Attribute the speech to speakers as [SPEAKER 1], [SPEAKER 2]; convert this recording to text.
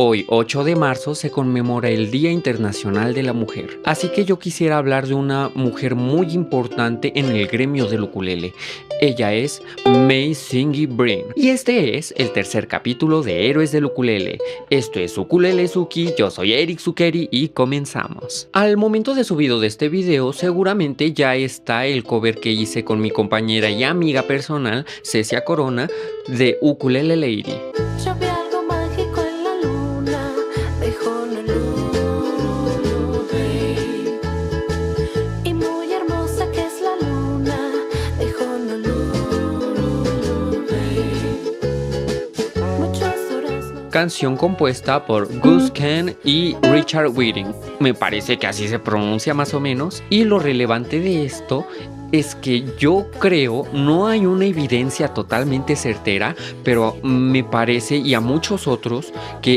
[SPEAKER 1] Hoy, 8 de marzo, se conmemora el Día Internacional de la Mujer. Así que yo quisiera hablar de una mujer muy importante en el gremio del ukulele. Ella es May Singy Brin. Y este es el tercer capítulo de Héroes del Ukulele. Esto es Ukulele Suki, yo soy Eric Sukeri y comenzamos. Al momento de subido de este video, seguramente ya está el cover que hice con mi compañera y amiga personal, Cecia Corona, de Ukulele Lady. Canción compuesta por Gus Ken y Richard Whiting. Me parece que así se pronuncia más o menos. Y lo relevante de esto es que yo creo, no hay una evidencia totalmente certera, pero me parece y a muchos otros que